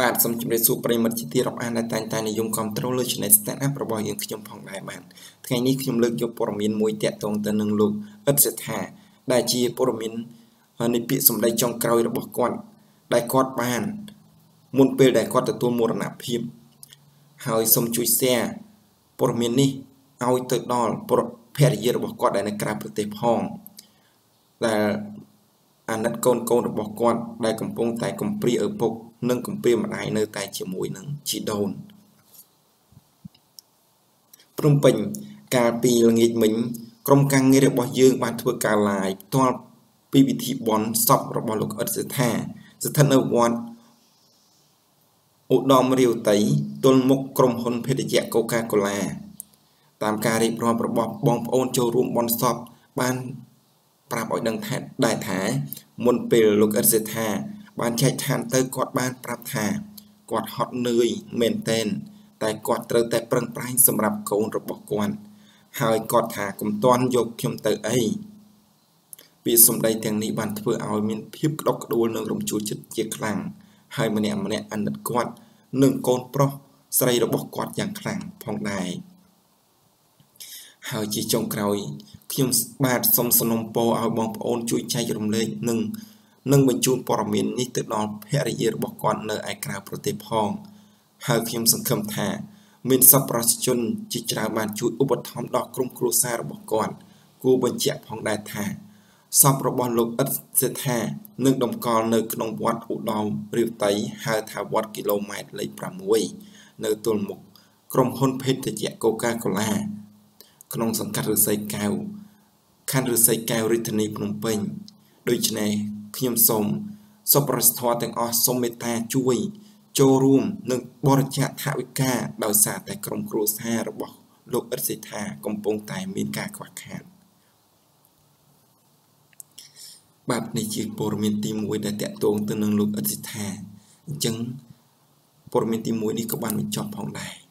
បាទសូមជម្រាបសួរប្រិមិត្តជាទីរាប់អានដែលតែងតែនិយមគ្រប់គ្រងលើ Channel Stand Up របស់យើងខ្ញុំផងដែរបាទថ្ងៃនេះខ្ញុំលើកយកព័ត៌មានមួយតាក់ទងទៅនឹងលោកអ៊ិតសេដ្ឋាដែលជាព័ត៌មាននៃពាក្យសម្ដីចុងក្រោយរបស់គាត់ដែលគាត់បាន មុនពេលដែលគាត់ទទួលមរណភាពហើយសូមជួយ share ព័ត៌មាននេះឲ្យទៅដល់ភរិយារបស់គាត់ដែលនៅក្រៅប្រទេសផងដែល អាណិតកូនកូនរបស់គាត់ដែលកំពុងតែកំព្រាឪពុក និងកំព្រាម្ដាយនៅតែជាមួយនឹងជីដូនព្រមពេញកាលពីល្ងាចមិញក្រុមការងាររបស់យើងបានធ្វើការ live ផ្ទាល់ពីពិធីបន់សពរបស់លោកអ៊ិតសេដ្ឋាស្ថិតនៅវត្តឧត្តមរាវតីទល់មុខក្រុមហ៊ុនភេទជ្ជៈ Coca-Cola តាមការរៀបរាប់របស់បងប្អូនចូលរួមបន់សពបានប្រាប់ឲ្យដឹងថាដែរថា មុនពេលលោកអ៊ិតសេដ្ឋាបានចែកឋានទៅគាត់បានប្រាប់ថាគាត់ហត់នឿយមែនតែនតែគាត់ត្រូវតែប្រឹងប្រែងសម្រាប់កូនរបស់គាត់ហើយគាត់ថាកុំតន់យកខ្ញុំទៅអីពាក្យសម្ដីទាំងនេះបានធ្វើឲ្យមានភាពក្តុកក្តួលនិងរំជួលចិត្តជាខ្លាំងហើយម្នាក់ម្នាក់អាណិតគាត់និងកូនប្រុសស្រីរបស់គាត់យ៉ាងខ្លាំងផងដែរ ហើយជាចុងក្រោយខ្ញុំបាទសូមสนុំពរឲ្យបងប្អូនជួយចែករំលែកនិងនិងបញ្ជូនព័ត៌មាននេះទៅដល់ភរិយារបស់គាត់នៅឯក្រៅប្រទេសផងហើយខ្ញុំសង្ឃឹមថា មានសប្បុរសជនជាច្រើនបានជួយឧបត្ថម្ភដល់ក្រុមគ្រួសាររបស់គាត់គួរបញ្ជាក់ផងដែរថាសពរបស់លោកអ៊ិតសេដ្ឋានឹងតម្កល់នៅក្នុងវត្តឧត្តមរាវតីហៅថាវត្តគីឡូម៉ែត្រលេខ6នៅទល់មុខក្រុមហ៊ុនភេទជ្ជៈកូកាកូឡា ក្នុងសង្កាត់ឫស្សីកែវខណ្ឌឫស្សីកែវរាជធានីភ្នំពេញដូច្នេះខ្ញុំសូមសពរដ្ឋធម៌ទាំងអស់សូមមេត្តាជួយ ចូលរួមនិងបរិច្ចាគថវិកាដោយសារតែក្រុមគ្រួសាររបស់លោកអ៊ិតសេដ្ឋាកំពុងតែមានការខ្វះខាតបាទនេះជាព័ត៌មានទី1ដែលតាក់ទងទៅនឹងលោកអ៊ិតសេដ្ឋាអញ្ចឹងព័ត៌មានទី1នេះក៏បានបញ្ចប់ផងដែរ